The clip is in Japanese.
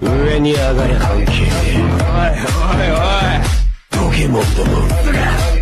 上に上がりゃ関おいおいおいポケモンどもお